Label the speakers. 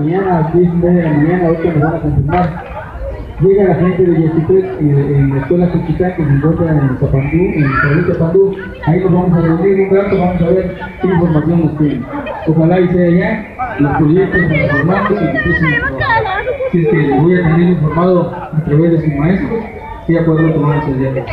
Speaker 1: mañana, a las 10 y media de la mañana, ahorita nos van a confirmar. Llega la gente de Yesipet eh, en la escuela Cuchitán que se encuentra en Zapandú, en San Zapandú. Ahí nos vamos a reunir un rato, vamos a ver qué información nos tienen. Ojalá y sea allá, los proyectos transformados y empiecen. Si es que voy a tener informado a través de sus maestros, que ya podrán tomar ese diálogo.